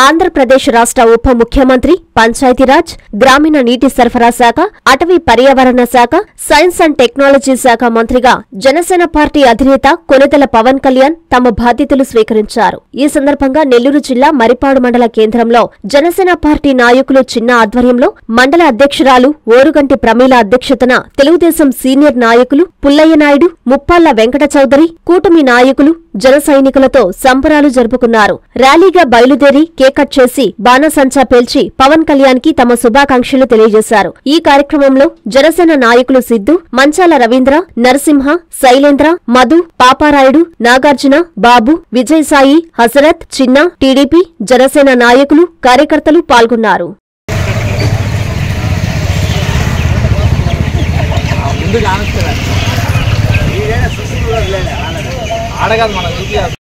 ఆంధ్రప్రదేశ్ రాష్ట్ర ఉప ముఖ్యమంత్రి పంచాయతీరాజ్ గ్రామీణ నీటి సరఫరా శాఖ అటవీ పర్యావరణ శాఖ సైన్స్ అండ్ టెక్నాలజీ శాఖ మంత్రిగా జనసేన పార్టీ అధినేత కొనిదెల పవన్ కళ్యాణ్ తమ బాధ్యతలు స్వీకరించారు. ఈ సందర్భంగా నెల్లూరు జిల్లా మరిపాడు మండల కేంద్రంలో జనసేన పార్టీ నాయకులు చిన్న ఆధ్వర్యంలో మండల అధ్యక్షురాలు ఓరుగంటి ప్రమీల అధ్యక్షతన తెలుగుదేశం సీనియర్ నాయకులు పుల్లయ్య నాయుడు ముప్పాళ్ళ వెంకట చౌదరి కూటమి నాయకులు జన సైనికులతో సంబరాలు జరుపుకున్నారు. ర్యాలీగా బయలుదేరి కేకట్ చేసి బాణసంచా పేల్చి పవన్ కళ్యాణ్కి తమ శుభాకాంక్షలు తెలియజేశారు. ఈ కార్యక్రమంలో జనసేన నాయకులు సిద్ధు మంచాల రవీంద్ర నరసింహ శైలేంద్ర మధు పాపారాయుడు నాగార్జున బాబు విజయసాయి హసరత్ చిన్న టీడీపీ జనసేన నాయకులు కార్యకర్తలు పాల్గొన్నారు. ముందు కానిస్తారు ఆడగాదు మనం చూపించాలి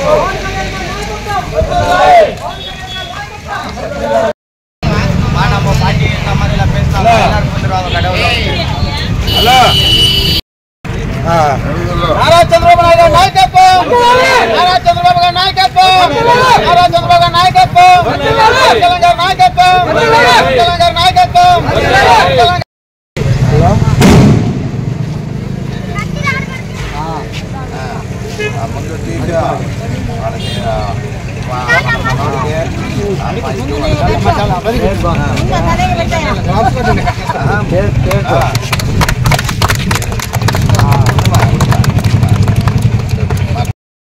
నారా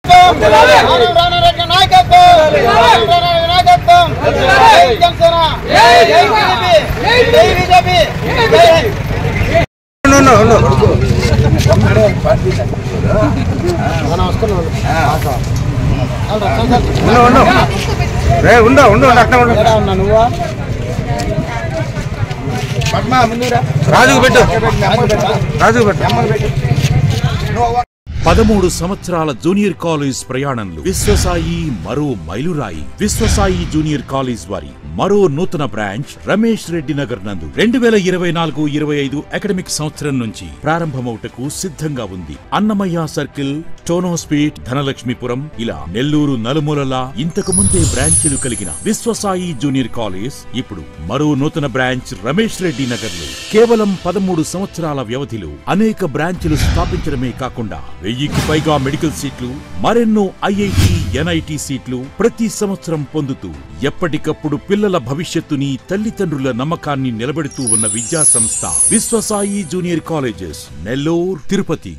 రాను రాను రెడ్డి నాయకత్వం రాను రాను రెడ్డి నాయకత్వం జై జనసేన జై బీజేపీ జై బీజేపీ జై ఉండు ఉండు అట్లా ఉండు నువ్వా రాజుకు పెట్టు రాజుకు పెట్టు పదమూడు సంవత్సరాల జూనియర్ కాలేజ్ ప్రయాణంలో విశ్వసాయి మరో మైలురాయి. విశ్వసాయి జూనియర్ కాలేజ్ వారి మరో నూతన బ్రాంచ్ రమేష్ రెడ్డి నగర్ నందు రెండు వేల ఇరవై నాలుగు ఇరవై ఐదు అకాడమిక్ సంవత్సరం నుంచి ప్రారంభమవుటకు సిద్ధంగా ఉంది. అన్నమయ్య సర్కిల్ టోనోస్పీట్ ధనలక్ష్మీపురం ఇలా నెల్లూరు నలుమూలలా ఇంతకు ముందే బ్రాంచీలు కలిగిన విశ్వసాయి జూనియర్ కాలేజ్ ఇప్పుడు మరో నూతన బ్రాంచ్ రమేష్ రెడ్డి నగర్లో కేవలం పదమూడు సంవత్సరాల వ్యవధిలో అనేక బ్రాంచ్లు స్థాపించడమే కాకుండా వెయ్యికి పైగా మెడికల్ సీట్లు మరెన్నో ఐఐటి ఎన్ఐటి సీట్లు ప్రతి సంవత్సరం పొందుతూ ఎప్పటికప్పుడు పిల్లల భవిష్యత్తుని తల్లిదండ్రుల నమ్మకాన్ని నిలబెడుతూ ఉన్న విద్యా సంస్థ విశ్వసాయి జూనియర్ కాలేజెస్ నెల్లూరు తిరుపతి.